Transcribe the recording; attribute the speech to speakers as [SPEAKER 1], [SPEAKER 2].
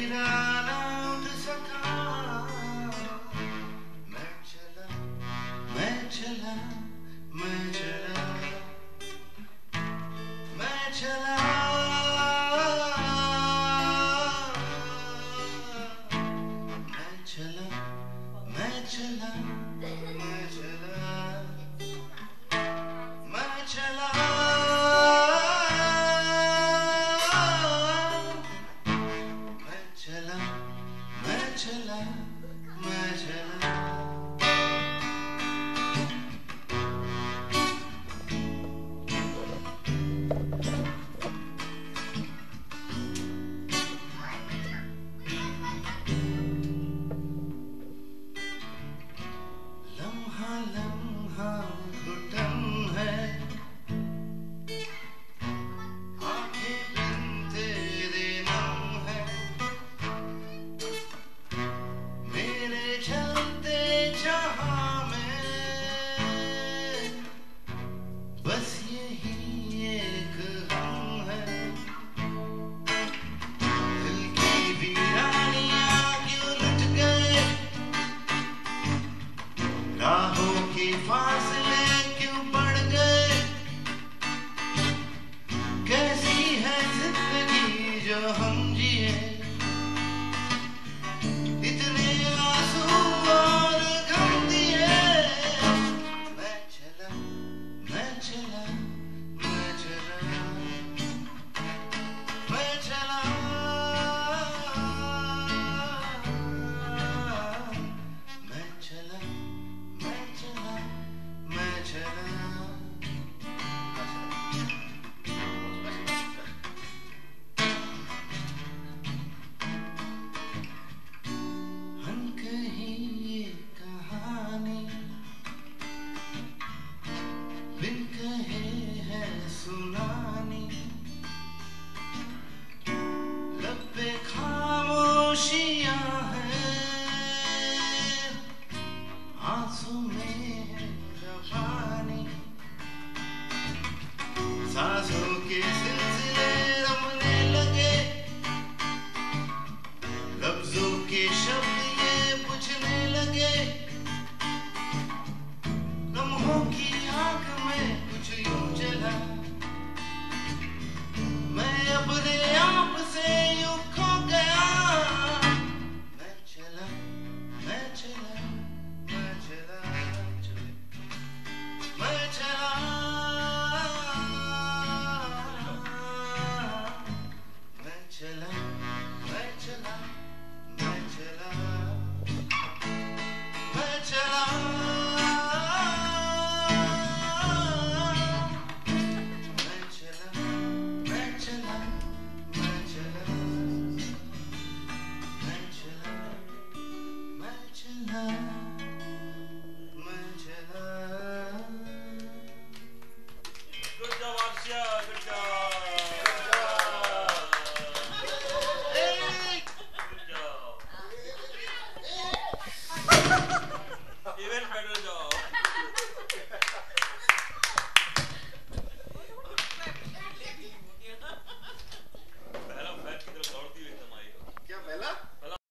[SPEAKER 1] it out. चलते जहाँ में, बस यही एक हम है। दिल की वीरानियाँ क्यों लुट गए? राहों के फासले क्यों बढ़ गए? कैसी है ज़िंदगी जो हम
[SPEAKER 2] जी Time's hook is